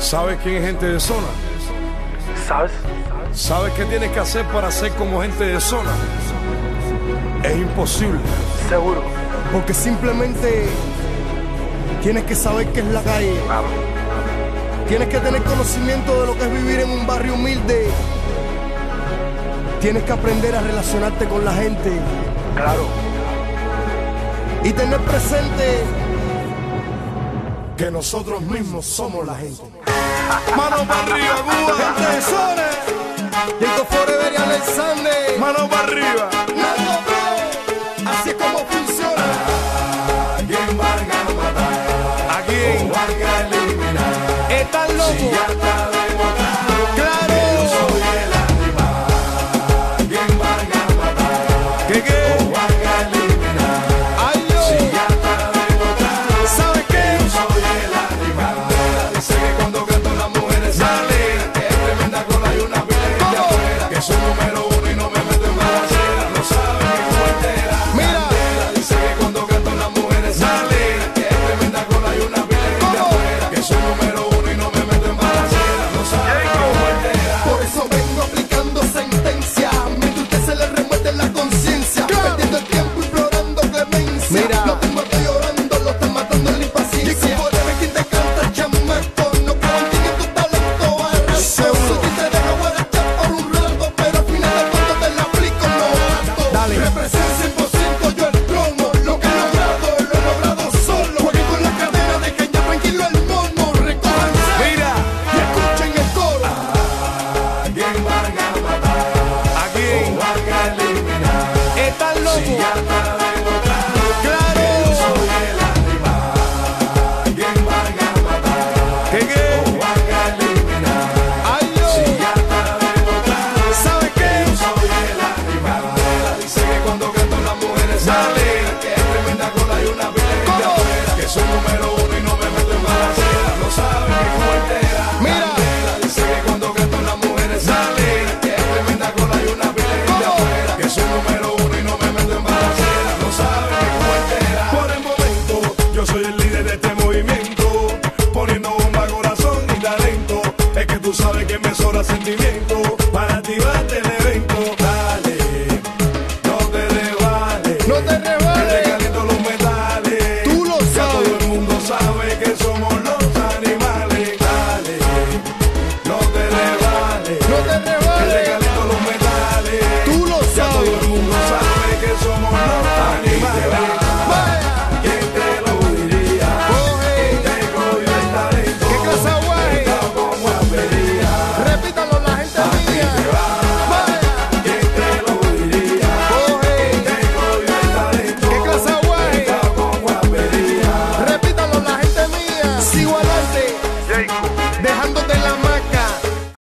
¿Sabes quién es gente de zona? ¿Sabes? ¿Sabes qué tienes que hacer para ser como gente de zona? Es imposible. Seguro. Porque simplemente tienes que saber qué es la calle. Claro. Tienes que tener conocimiento de lo que es vivir en un barrio humilde. Tienes que aprender a relacionarte con la gente Claro. y tener presente Que nosotros mismos somos la gente. Mano para arriba, Cuba. Gente de zona. Jacob Forever y Alexander. Mano para arriba. Nato Bro. Así es como funciona. ¿A quién? Están locos. ¡No, no, no!